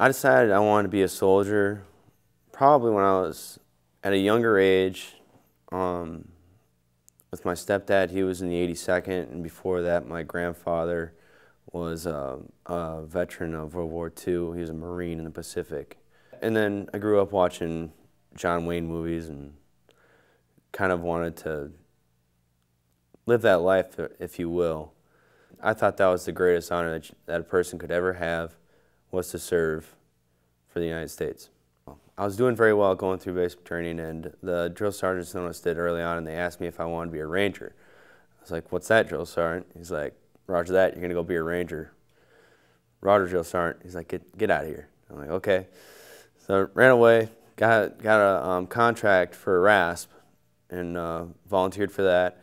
I decided I wanted to be a soldier probably when I was at a younger age. Um, with my stepdad, he was in the 82nd, and before that, my grandfather was a, a veteran of World War II. He was a Marine in the Pacific. And then I grew up watching John Wayne movies and kind of wanted to live that life, if you will. I thought that was the greatest honor that, that a person could ever have was to serve for the United States. I was doing very well going through basic training and the drill sergeants noticed it early on and they asked me if I wanted to be a ranger. I was like, what's that drill sergeant? He's like, roger that, you're gonna go be a ranger. Roger drill sergeant, he's like, get, get out of here. I'm like, okay. So I ran away, got, got a um, contract for RASP and uh, volunteered for that.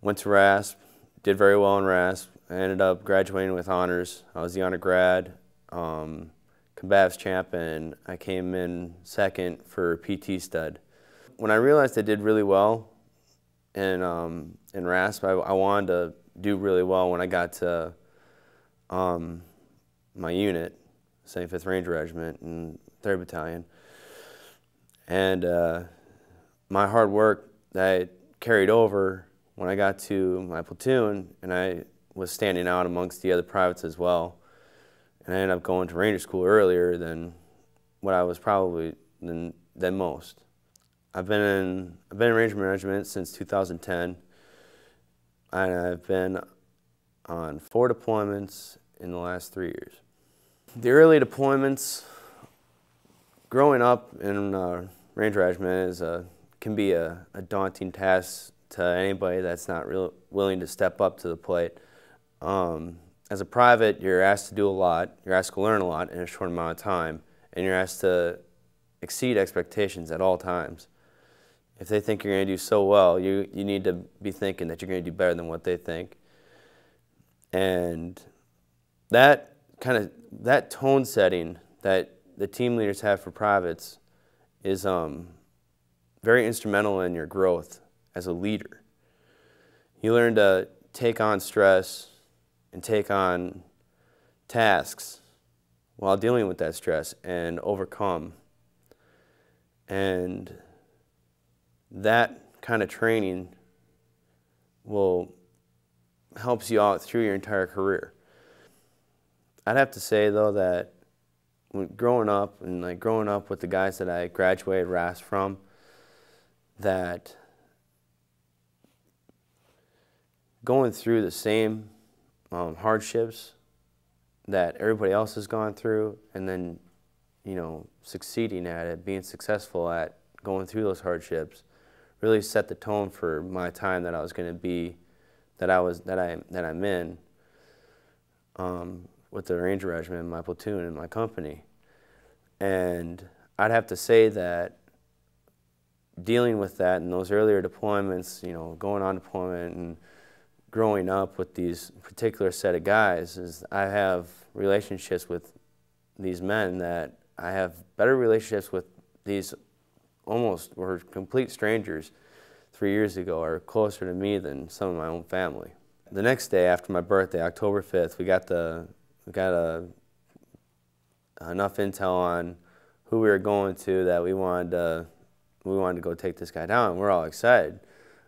Went to RASP, did very well in RASP. I ended up graduating with honors. I was the honor grad, um, combatives champ, and I came in second for PT stud. When I realized I did really well in, um, in RASP, I, I, wanted to do really well when I got to um, my unit, 75th Ranger Regiment and 3rd Battalion. And uh, my hard work that I carried over when I got to my platoon and I was standing out amongst the other privates as well. And I ended up going to Ranger School earlier than what I was probably than, than most. I've been in I've been in Ranger Management since 2010, and I've been on four deployments in the last three years. The early deployments, growing up in uh, Ranger Regiment is a, can be a, a daunting task to anybody that's not real, willing to step up to the plate. Um, as a private, you're asked to do a lot, you're asked to learn a lot in a short amount of time, and you're asked to exceed expectations at all times. If they think you're going to do so well, you, you need to be thinking that you're going to do better than what they think. And that kind of, that tone setting that the team leaders have for privates is um, very instrumental in your growth as a leader. You learn to take on stress and take on tasks while dealing with that stress and overcome. And that kind of training will helps you out through your entire career. I'd have to say though that when growing up and like growing up with the guys that I graduated RASP from, that going through the same um, hardships that everybody else has gone through and then, you know, succeeding at it, being successful at going through those hardships really set the tone for my time that I was going to be, that I was, that I, that I'm in um, with the Ranger Regiment, my platoon, and my company. And I'd have to say that dealing with that in those earlier deployments, you know, going on deployment and growing up with these particular set of guys is I have relationships with these men that I have better relationships with these almost were complete strangers three years ago are closer to me than some of my own family. The next day after my birthday, October 5th, we got the we got a, enough intel on who we were going to that we wanted to we wanted to go take this guy down. We're all excited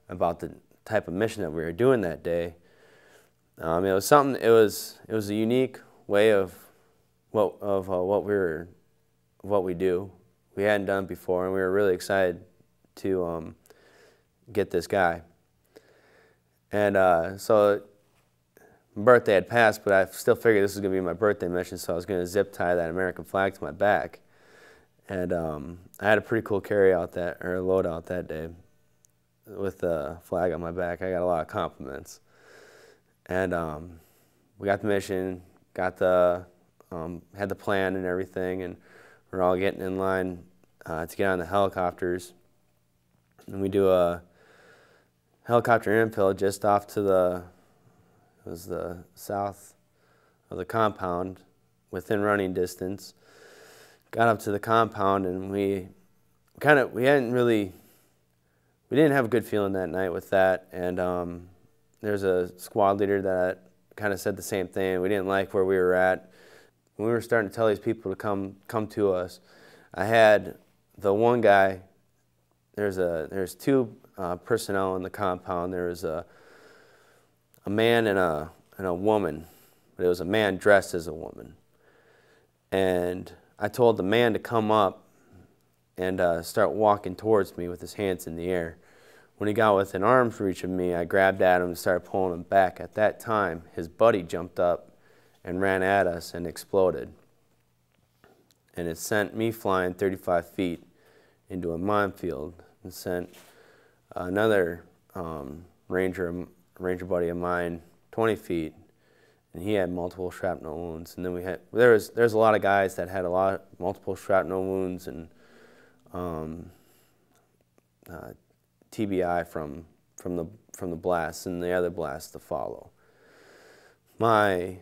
about the type of mission that we were doing that day. Um, it was something. It was it was a unique way of what of uh, what we were what we do. We hadn't done before, and we were really excited to um, get this guy. And uh, so my birthday had passed, but I still figured this was going to be my birthday mission, so I was going to zip tie that American flag to my back. And um, I had a pretty cool carry out that or loadout that day with the flag on my back. I got a lot of compliments. And um, we got the mission, got the, um, had the plan and everything, and we're all getting in line uh, to get on the helicopters. And we do a helicopter infill just off to the, it was the south of the compound, within running distance. Got up to the compound and we kind of, we hadn't really we didn't have a good feeling that night with that. And um, there's a squad leader that kind of said the same thing. We didn't like where we were at. when we were starting to tell these people to come come to us, I had the one guy. There's a there's two uh, personnel in the compound. There was a a man and a and a woman, but it was a man dressed as a woman. And I told the man to come up and uh, start walking towards me with his hands in the air. When he got within arm's reach of me, I grabbed at him and started pulling him back. At that time, his buddy jumped up and ran at us and exploded. And it sent me flying 35 feet into a minefield and sent another um, ranger, ranger buddy of mine 20 feet and he had multiple shrapnel wounds. And then we had there was there's a lot of guys that had a lot multiple shrapnel wounds and um, uh, TBI from from the from the blast and the other blast to follow. My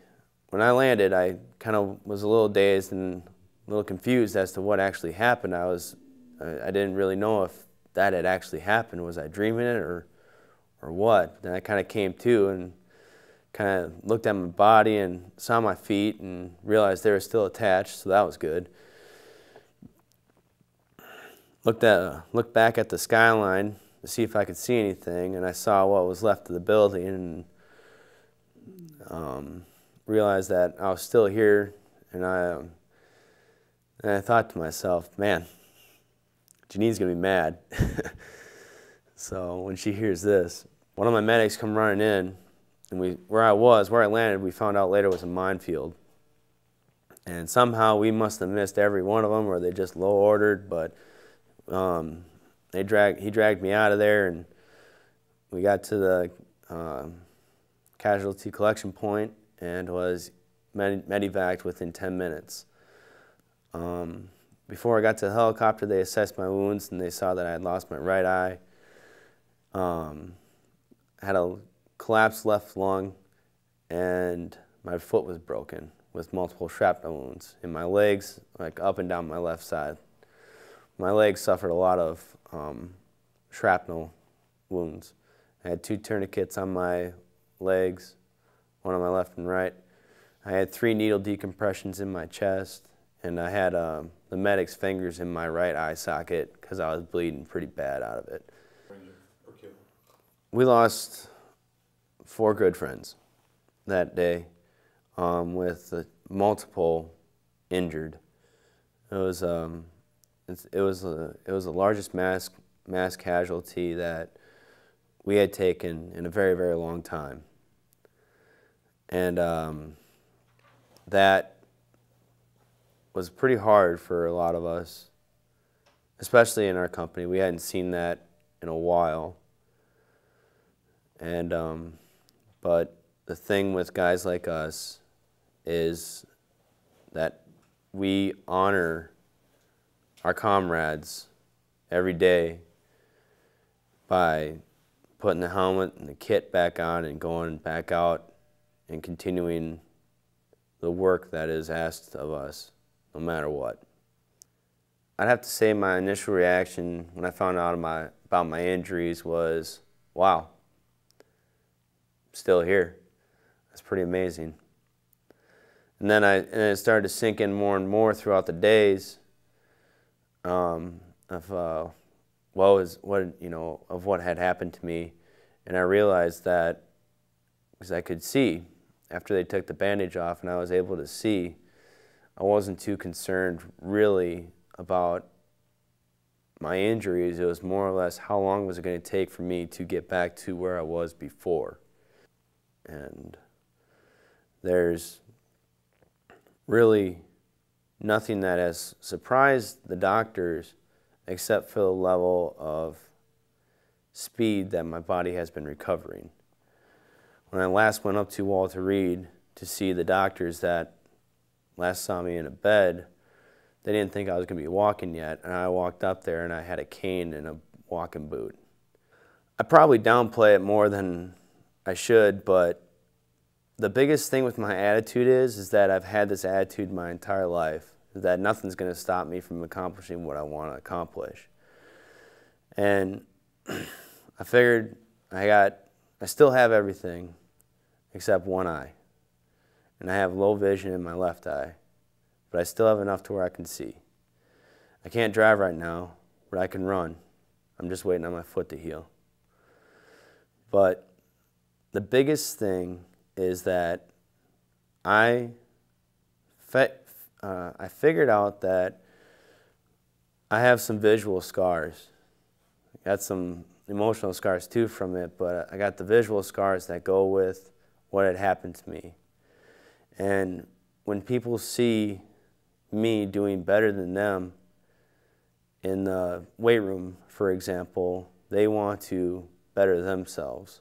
when I landed, I kind of was a little dazed and a little confused as to what actually happened. I was I, I didn't really know if that had actually happened. Was I dreaming it or or what? But then I kind of came to and kind of looked at my body and saw my feet and realized they were still attached, so that was good. Looked at looked back at the skyline to see if I could see anything, and I saw what was left of the building and um, realized that I was still here, and I um, and I thought to myself, man, Janine's gonna be mad. so when she hears this, one of my medics come running in and we, where I was, where I landed, we found out later was a minefield. And somehow we must have missed every one of them, or they just low ordered. But um, they drag, he dragged me out of there, and we got to the uh, casualty collection point and was med medevaced within 10 minutes. Um, before I got to the helicopter, they assessed my wounds and they saw that I had lost my right eye. Um, had a collapsed left lung, and my foot was broken with multiple shrapnel wounds in my legs, like up and down my left side. My legs suffered a lot of um, shrapnel wounds. I had two tourniquets on my legs, one on my left and right. I had three needle decompressions in my chest, and I had um, the medic's fingers in my right eye socket because I was bleeding pretty bad out of it. We lost four good friends that day um, with uh, multiple injured. It was um, it was a, it was the largest mass mass casualty that we had taken in a very very long time, and um, that was pretty hard for a lot of us, especially in our company. We hadn't seen that in a while, and um, but the thing with guys like us is that we honor our comrades every day by putting the helmet and the kit back on and going back out and continuing the work that is asked of us, no matter what. I'd have to say my initial reaction when I found out my, about my injuries was, wow, still here. That's pretty amazing. And then I and it started to sink in more and more throughout the days um, of uh, what was what you know of what had happened to me, and I realized that because I could see after they took the bandage off and I was able to see, I wasn't too concerned really about my injuries. It was more or less how long was it going to take for me to get back to where I was before. And there's really nothing that has surprised the doctors except for the level of speed that my body has been recovering. When I last went up to Walter Reed to see the doctors that last saw me in a bed, they didn't think I was going to be walking yet, and I walked up there and I had a cane and a walking boot. I probably downplay it more than I should, but the biggest thing with my attitude is is that I've had this attitude my entire life that nothing's going to stop me from accomplishing what I want to accomplish. And I figured I got I still have everything except one eye. And I have low vision in my left eye. but I still have enough to where I can see. I can't drive right now, but I can run. I'm just waiting on my foot to heal. But the biggest thing is that I, uh, I figured out that I have some visual scars. I got some emotional scars too from it, but I got the visual scars that go with what had happened to me. And when people see me doing better than them in the weight room, for example, they want to better themselves.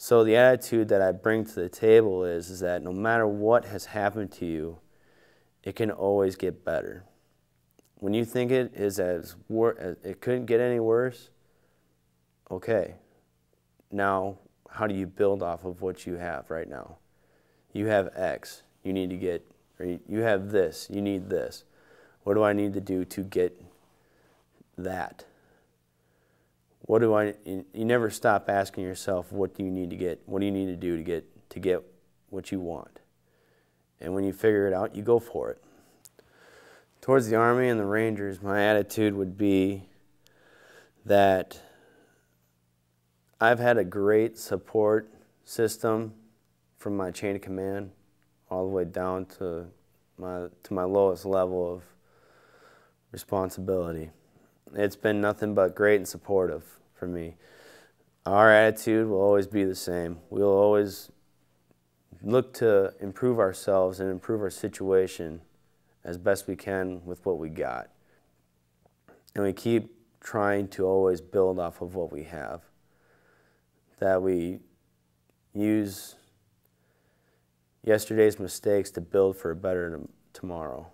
So the attitude that I bring to the table is, is that no matter what has happened to you, it can always get better. When you think it is as wor- uh, it couldn't get any worse, okay. Now, how do you build off of what you have right now? You have X, you need to get, or you have this, you need this. What do I need to do to get that? What do I, you never stop asking yourself, what do you need to get, what do you need to do to get, to get what you want? And when you figure it out, you go for it. Towards the Army and the Rangers, my attitude would be that I've had a great support system from my chain of command all the way down to my to my lowest level of responsibility. It's been nothing but great and supportive for me. Our attitude will always be the same. We'll always look to improve ourselves and improve our situation as best we can with what we got. And we keep trying to always build off of what we have that we use yesterday's mistakes to build for a better tomorrow.